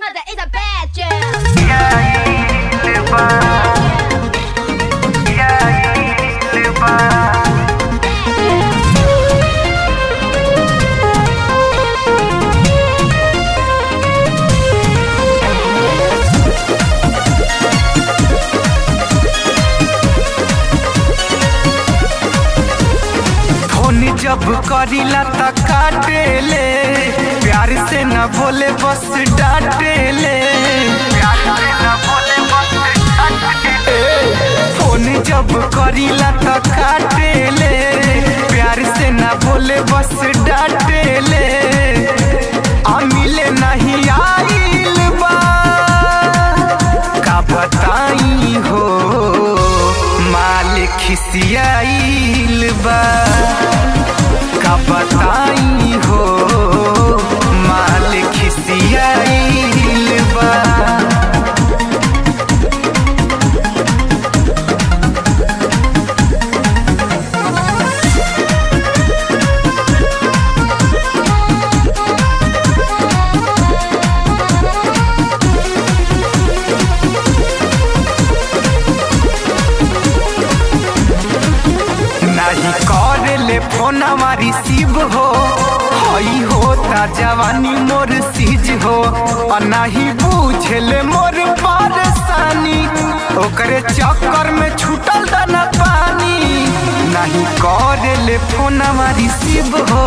mother is a bad girl. Phone Karila त काटेले, प्यार से न बोले बस डांटेले। फ़ोन जब करीला त काटेले, प्यार से न बोले बस डांटेले। आ मिले नहीं आइल बा, का बताई हो? माल खिसियाइल बा। का बताई हो। कर ले फ़ोन शिव हो, हई होता जवानी मोर सीज हो और नहीं बूझे ले मोर परेशानी, ओकरे चक्कर में छूटल दाना पानी, नहीं कर ले फ़ोन शिव हो,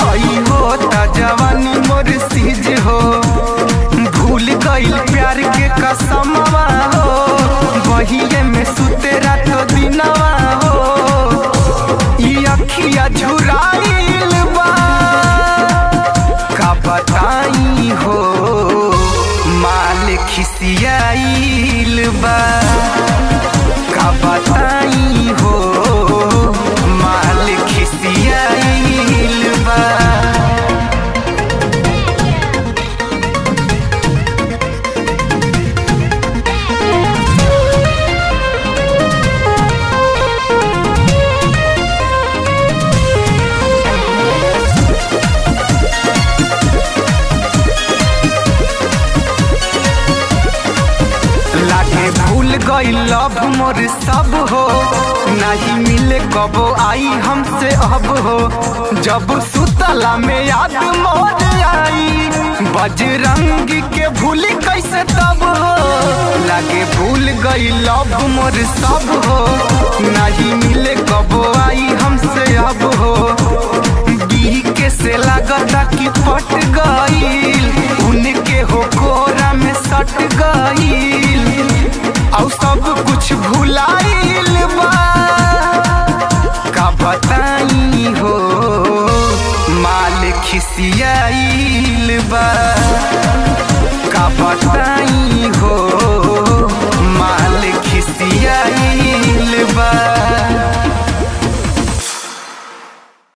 हई होता जवानी माल खिसियाइल बा। का बताई हो? गई लव मोर सब हो। नहीं मिले कबो आई हमसे अब हो। जब सुतला में याद मोर आई। बजरंग के भूल कैसे तब हो। लगे भूल गई लव मोर सब हो। नहीं मिले कबो आई हमसे अब हो। बी के से लागता कि पट गईल उनके हो कोरा में सट गईल खिसियाइल बा का बताई हो.